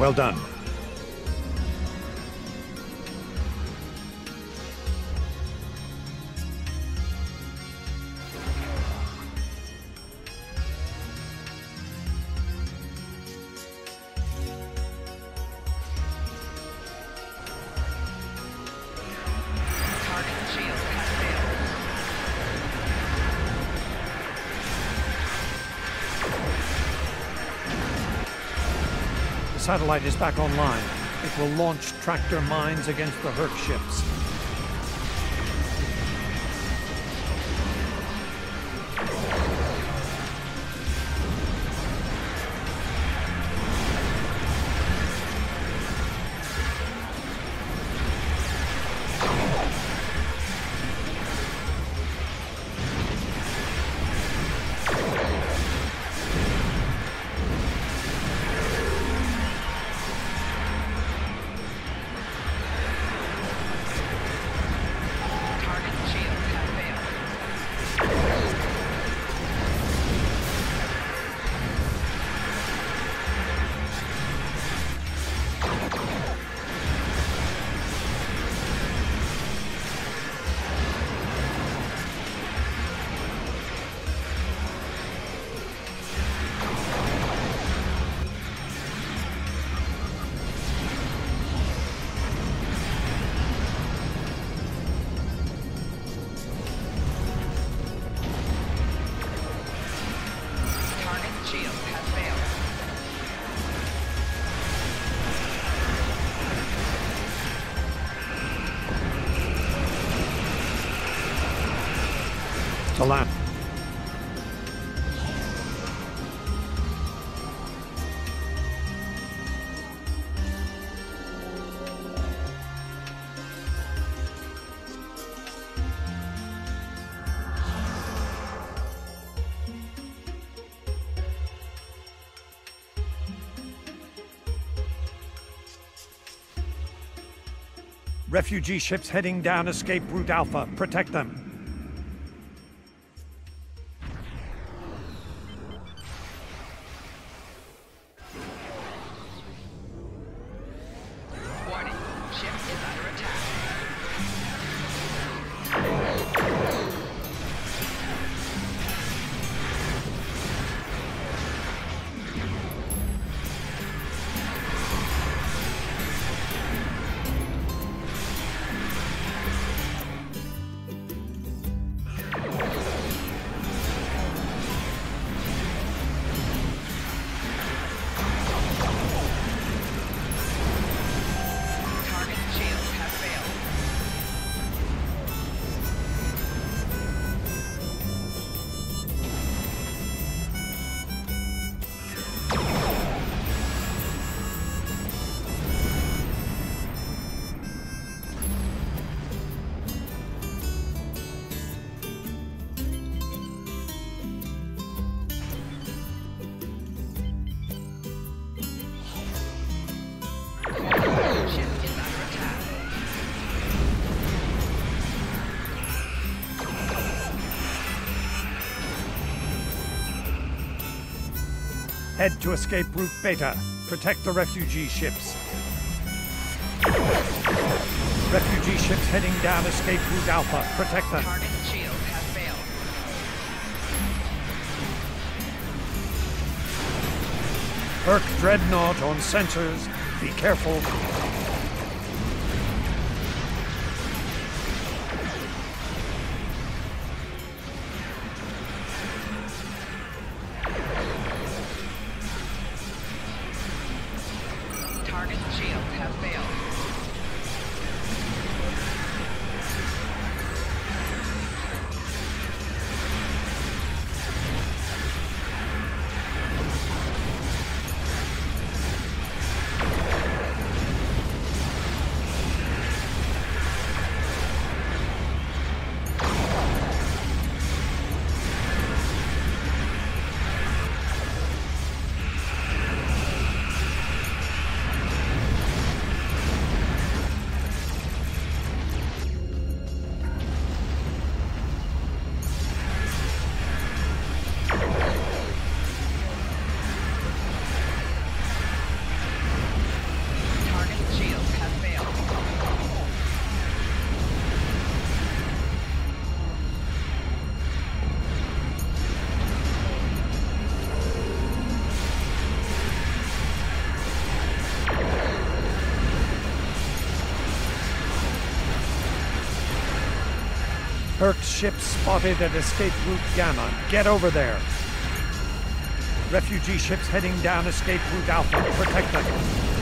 Well done. Satellite is back online. It will launch tractor mines against the Hur'q ships. Refugee ships heading down escape route Alpha. Protect them. Head to escape route Beta. Protect the refugee ships. Refugee ships heading down escape route Alpha. Protect them. Target shield has failed. Hur'q Dreadnought on sensors. Be careful. Ship spotted at escape route Gamma. Get over there. Refugee ships heading down escape route Alpha. Protect them.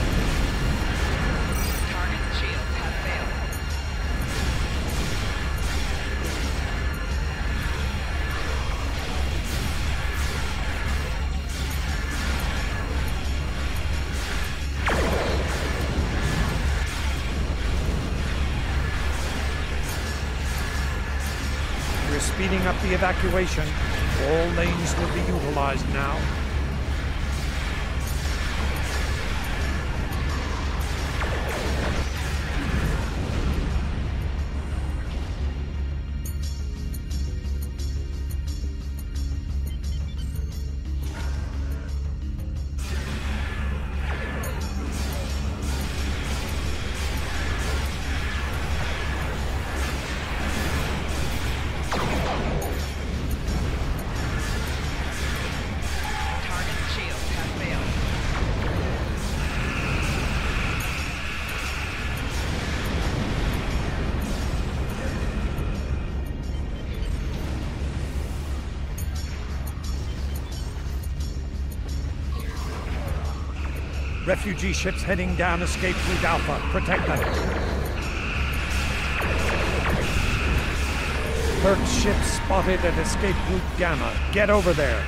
Up the evacuation. All lanes will be utilized now. Refugee ships heading down escape route Alpha. Protect them. Hur'q ship spotted at escape route Gamma. Get over there.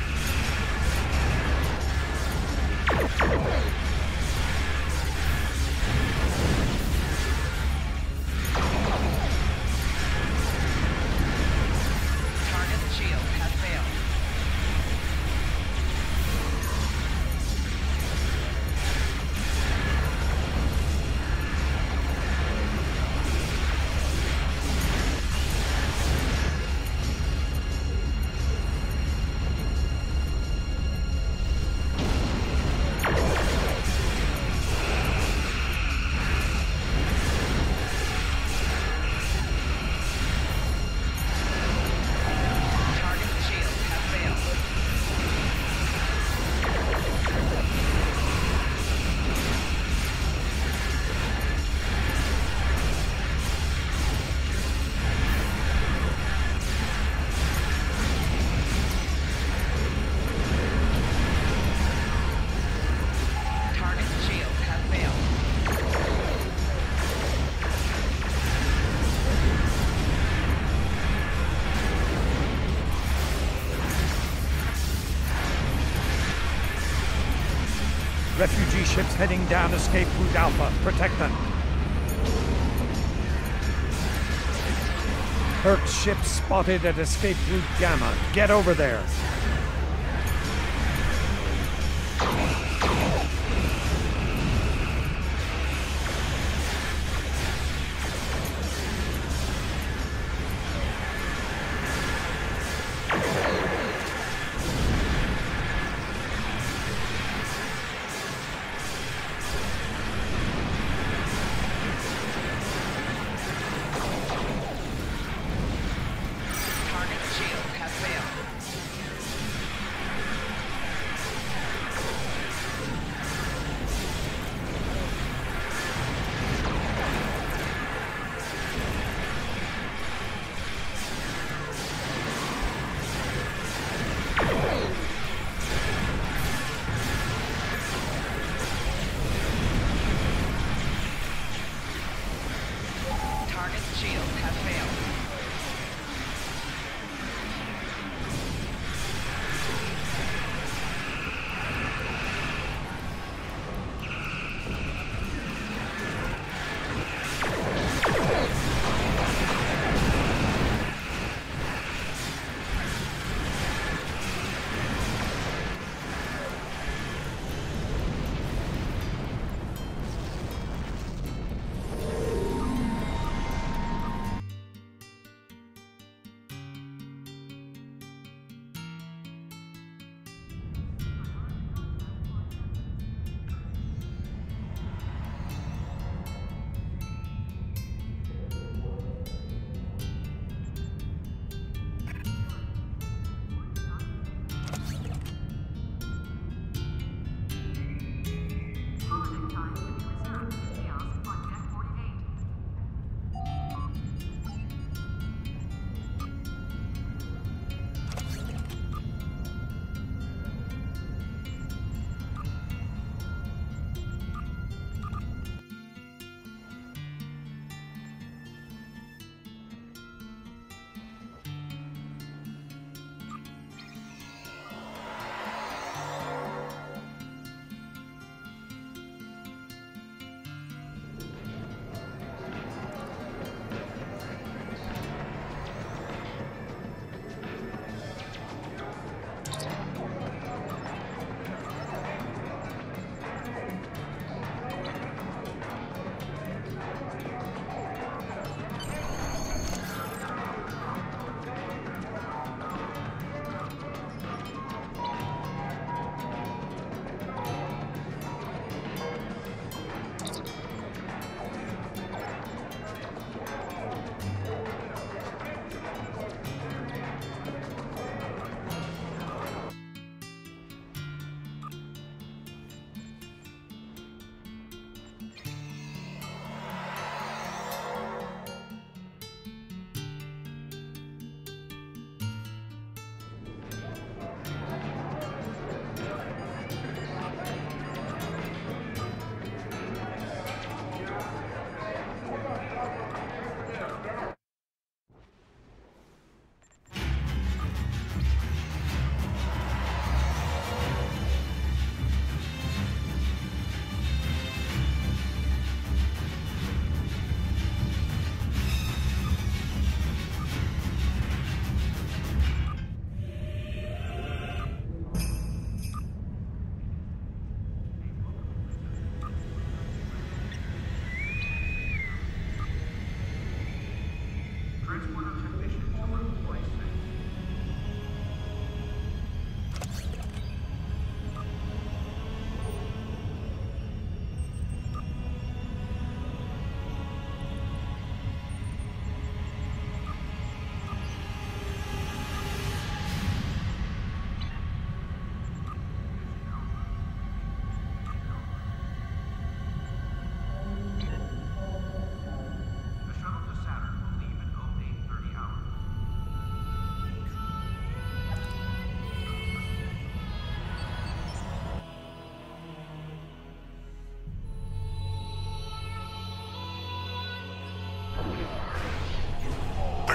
Down escape route Alpha. Protect them. Hur'q ship spotted at escape route Gamma. Get over there.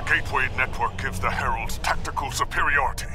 Gateway network gives the Heralds tactical superiority.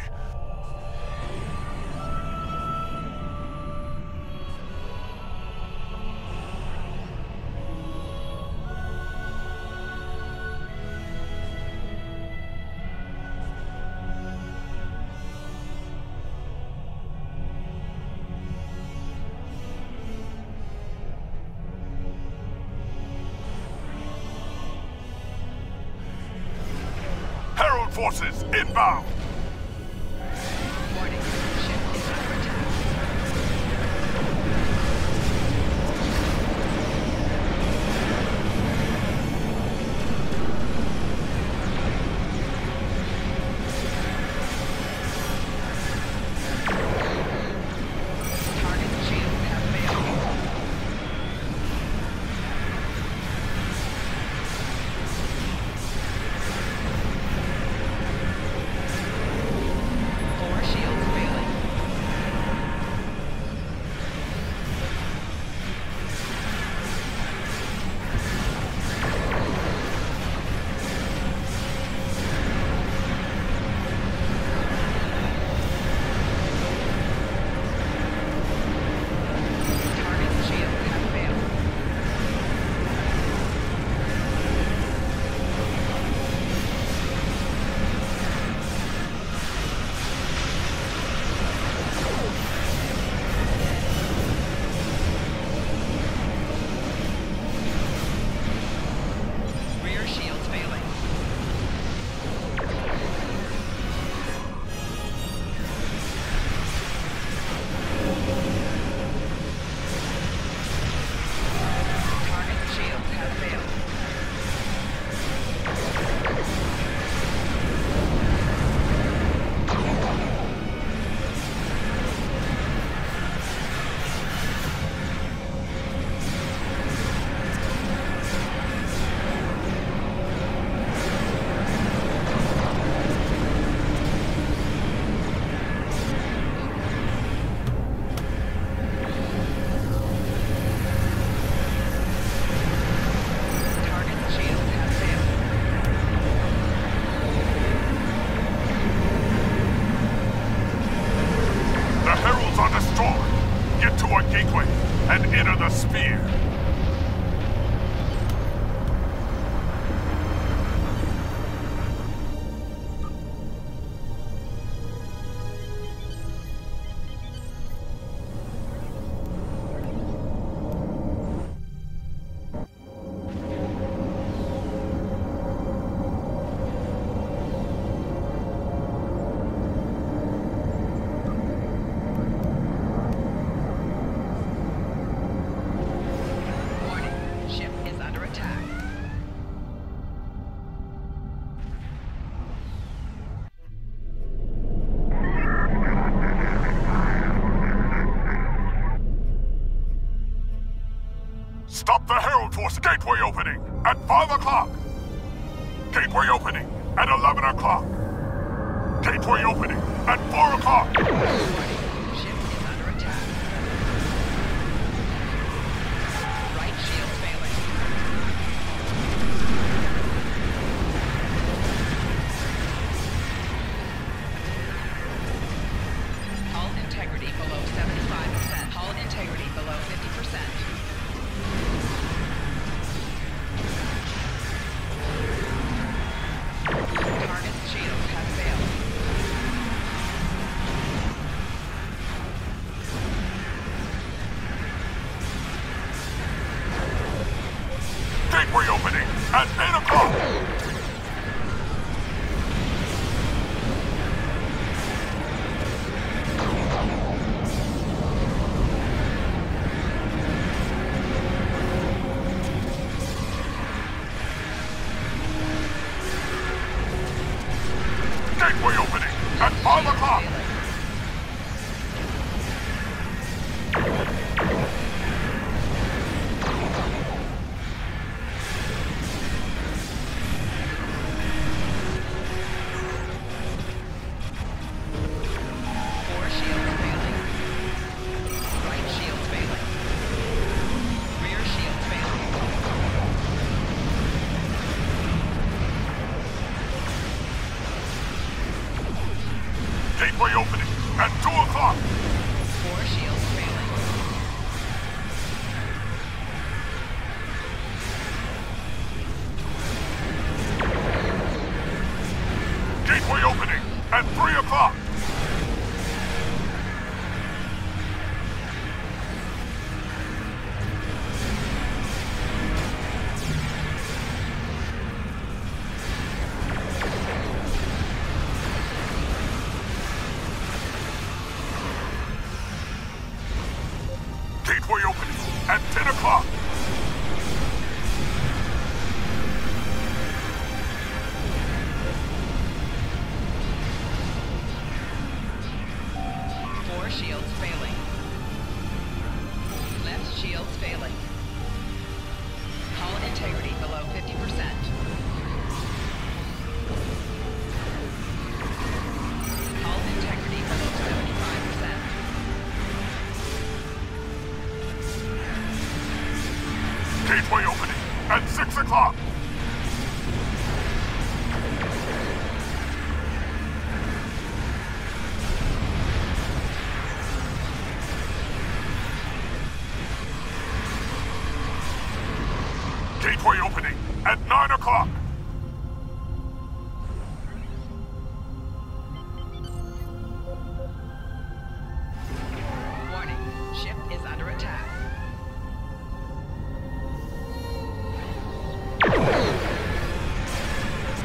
Gateway opening at 3 o'clock.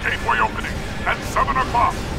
Gateway opening at 7 o'clock.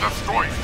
Destroy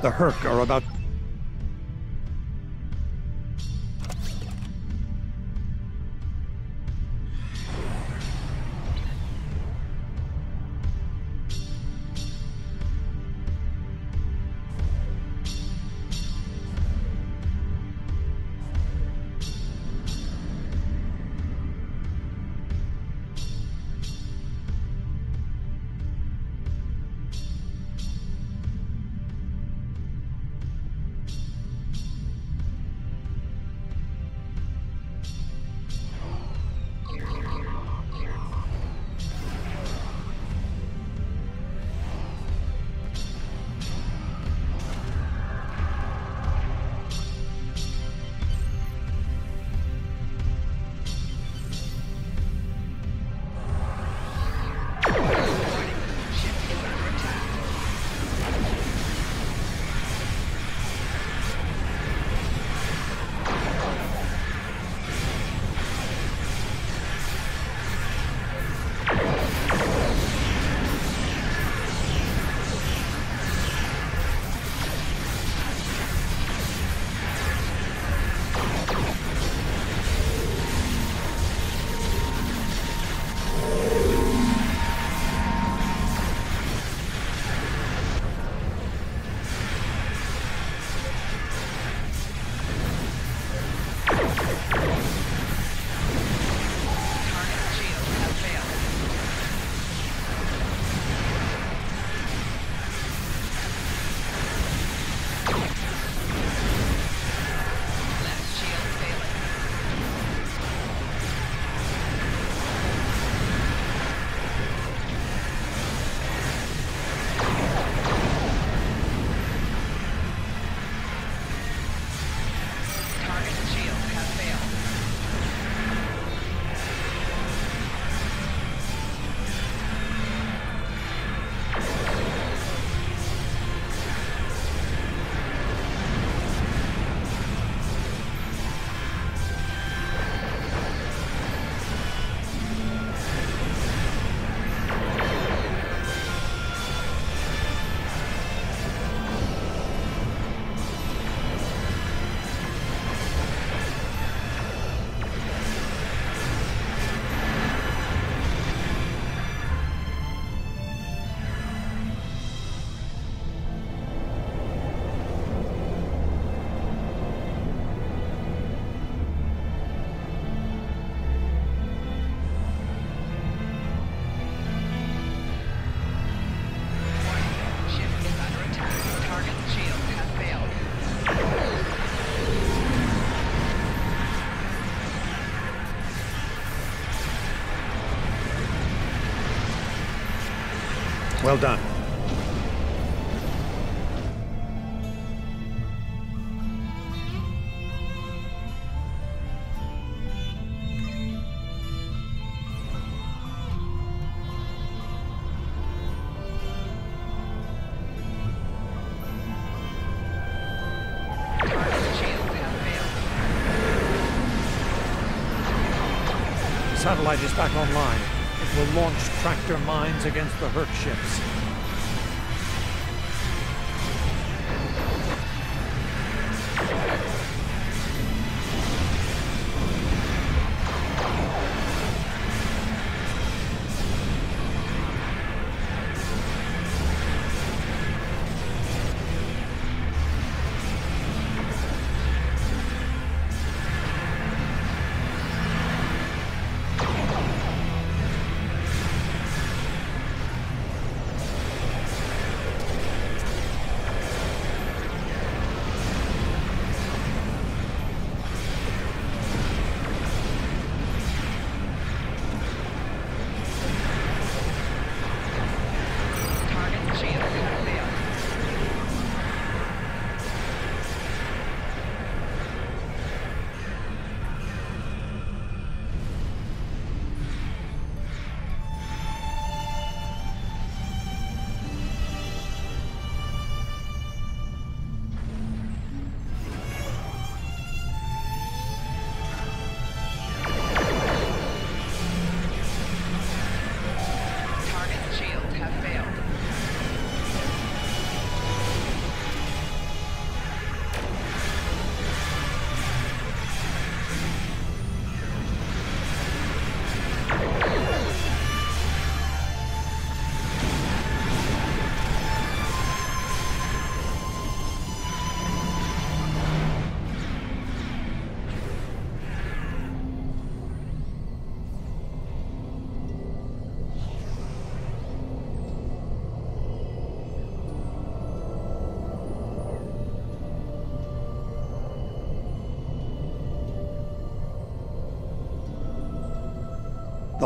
The Hur'q are about. Well done. Against the Hur'q ships.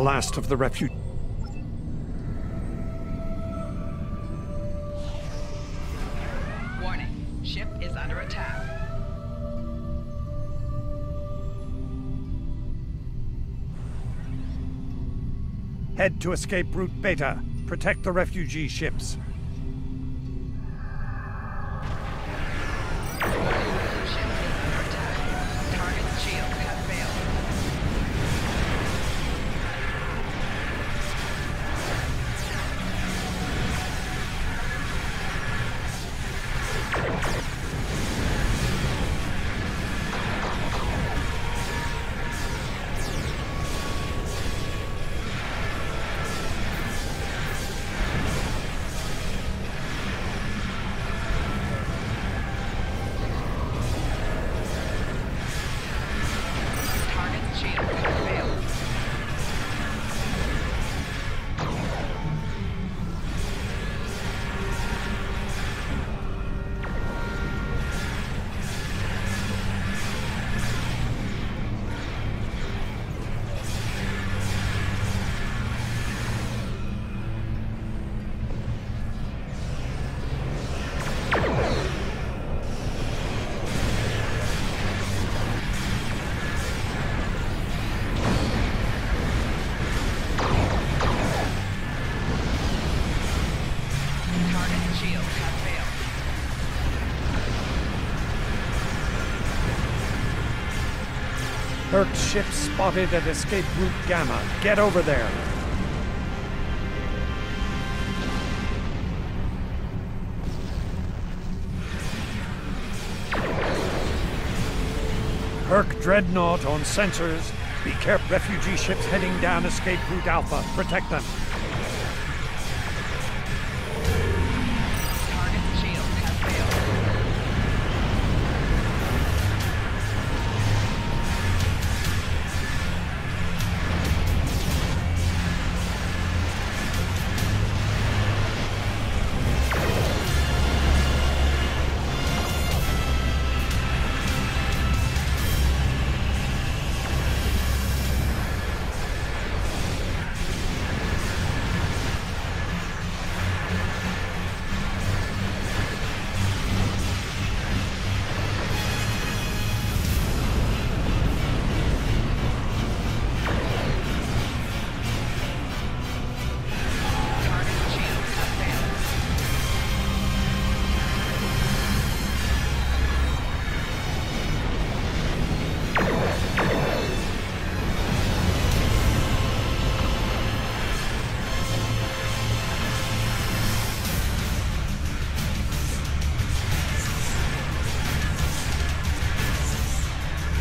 The last of the refuge. Warning. Ship is under attack. Head to escape route Beta. Protect the refugee ships. Spotted at escape route Gamma. Get over there. Hur'q Dreadnought on sensors. Be careful. Refugee ships heading down escape route Alpha. Protect them.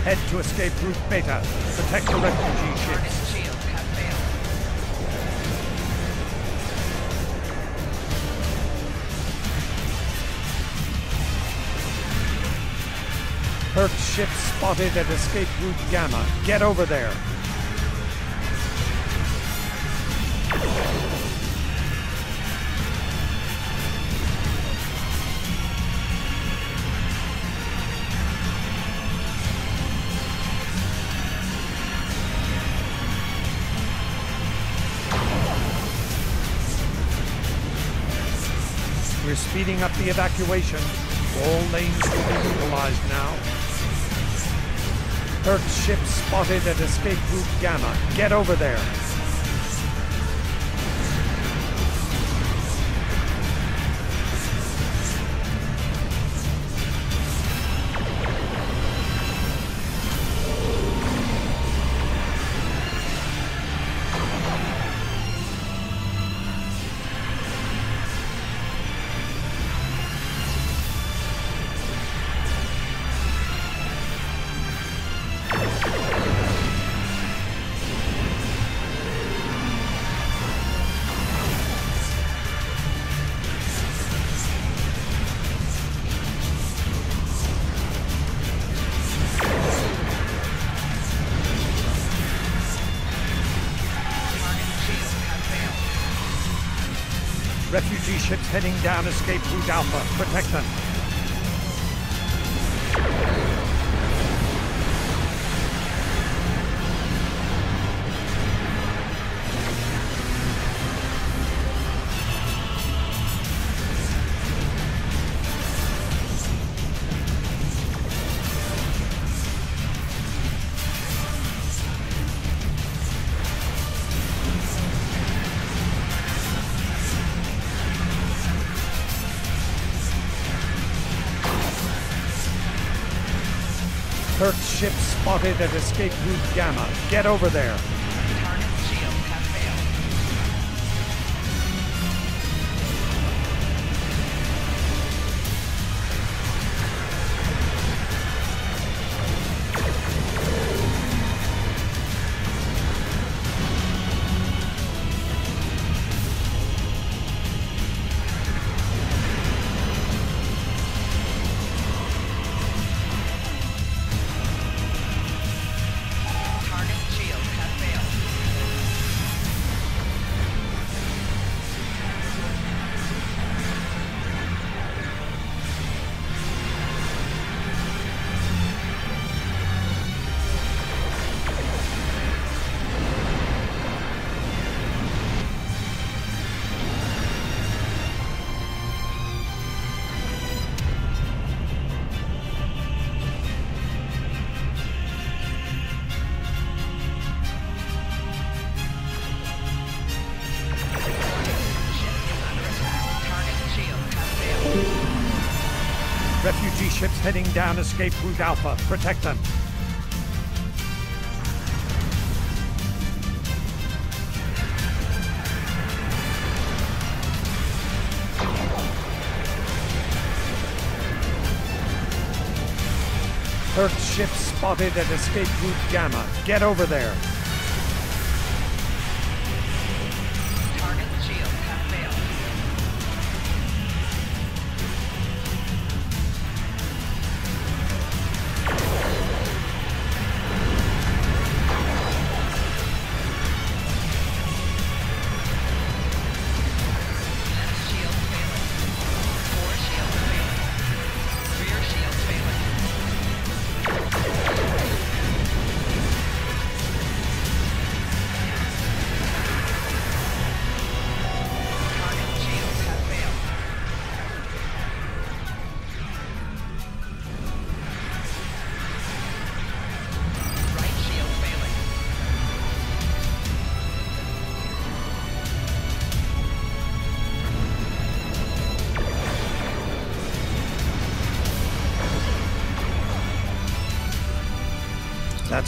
Head to escape route Beta. Protect the refugee ships. Earth ship spotted at escape route Gamma. Get over there. Speeding up the evacuation. All lanes will be utilized now. Earth ship spotted at escape route Gamma. Get over there. Ships heading down escape route Alpha. Protect them. Spotted at escape route Gamma. Get over there. Heading down escape route Alpha. Protect them. Earth ship spotted at escape route Gamma. Get over there.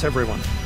Everyone.